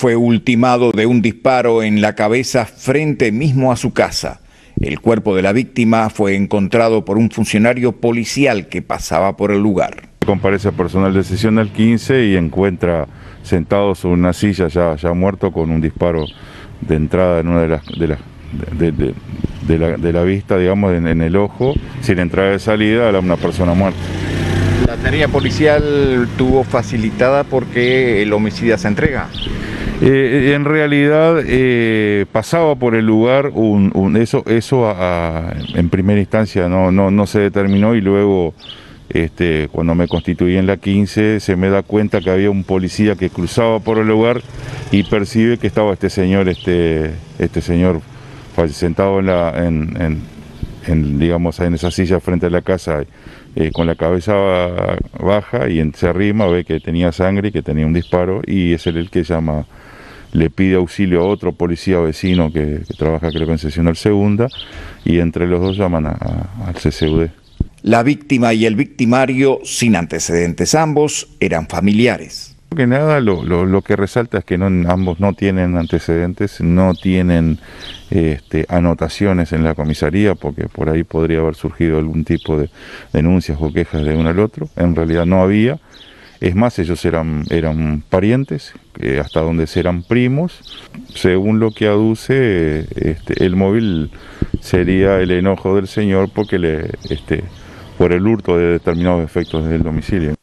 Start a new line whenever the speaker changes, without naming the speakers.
fue ultimado de un disparo en la cabeza frente mismo a su casa. El cuerpo de la víctima fue encontrado por un funcionario policial que pasaba por el lugar.
Comparece personal de sesión al 15 y encuentra sentado sobre una silla ya, ya muerto con un disparo de entrada en una de las, de las de, la, vista, digamos, en, el ojo, sin entrada de salida a una persona muerta.
¿La tarea policial tuvo facilitada porque el homicida se entrega?
Eh, en realidad eh, pasaba por el lugar, eso, eso en primera instancia no, no, no se determinó y luego este, cuando me constituí en la 15 se me da cuenta que había un policía que cruzaba por el lugar y percibe que estaba este señor, este, este señor sentado en, la, en, digamos, en esa silla frente a la casa eh, con la cabeza baja y se arrima, ve que tenía sangre y que tenía un disparo y es él el que llama, le pide auxilio a otro policía vecino que, trabaja creo en seccional segunda y entre los dos llaman al CCUD.
La víctima y el victimario, sin antecedentes ambos, eran familiares
que nada lo, lo, que resalta es que no, ambos no tienen antecedentes, no tienen este, anotaciones en la comisaría, porque por ahí podría haber surgido algún tipo de denuncias o quejas de uno al otro. En realidad no había. Es más, ellos eran, eran parientes, hasta donde eran primos. Según lo que aduce, este, el móvil sería el enojo del señor porque le, este, por el hurto de determinados efectos del domicilio.